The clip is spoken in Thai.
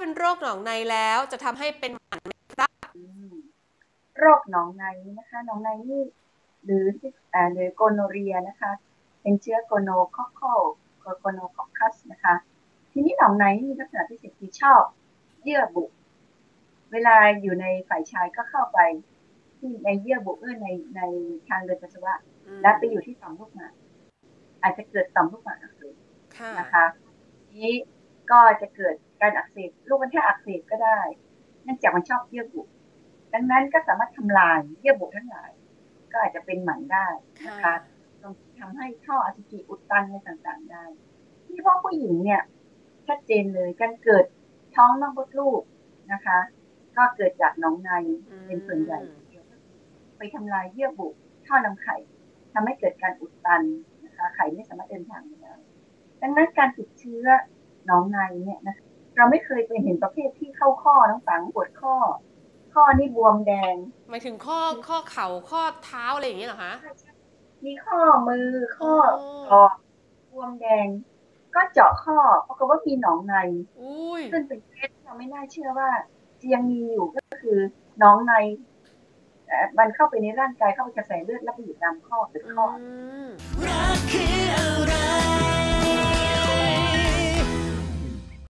เป็นโรคหนองในแล้วจะทำให้เป็นหมันไหมครับอืมโรคหนองในนะคะหนองในนี่หรืออ่าหรือ gonorrhea นะคะ เป็นเชื้อโกโนคอคอ gonococcus นะคะ ทีนี้หนองในนี่มีลักษณะพิเศษคือชอบเยื่อบุ เวลาอยู่ในฝ่ายชายก็เข้าไป ที่ในเยื่อบุเอื้อในในทางเดินปัสสาวะ และไปอยู่ที่ต่อมลูกหมากอาจจะเกิดต่อมลูกหมากอักเสบค่ะนะคะนี้ก็จะเกิด การอักเสบลูกมันแค่อักเสบก็ได้เนื่องจากมันชอบเยื่อบุดังนั้นก็สามารถทำลายเยื่อบุทั้งหลาย ก็อาจจะเป็นหมันได้นะคะค่ะตรงทำให้ท่ออสุจิอุดตันอะไรต่างๆได้ ที่ว่าผู้หญิงเนี่ยชัดเจนเลยการเกิดท้องนอกมดลูกนะคะ ก็เกิดจากหนองในเป็นส่วนใหญ่ ไปทำลายเยื่อบุท่อนำไข่ทำให้เกิดการอุดตันนะคะไข่ไม่สามารถเดินทางไปได้ดังนั้นการติดเชื้อหนองในเนี่ยนะ เราไม่เคยไปเห็นประเภทที่เข้าข้อน้องฝังปวดข้อ ข้อนี่บวมแดงหมายถึงข้อข้อเข่าข้อเท้าอะไรอย่างเงี้ยเหรอคะมีข้อมือข้ออ๋อคอบวมแดง ก็เจาะข้อปรากฏว่ามีหนองในอุ้ยซึ่งเป็นเคสที่เราไม่น่าเชื่อว่าจะยังมีอยู่ก็คือหน้องในเอ่อมันเข้าไปในร่างกายเข้าไปกระแสเลือดแล้วไปอยู่ตามข้อเป็นข้อ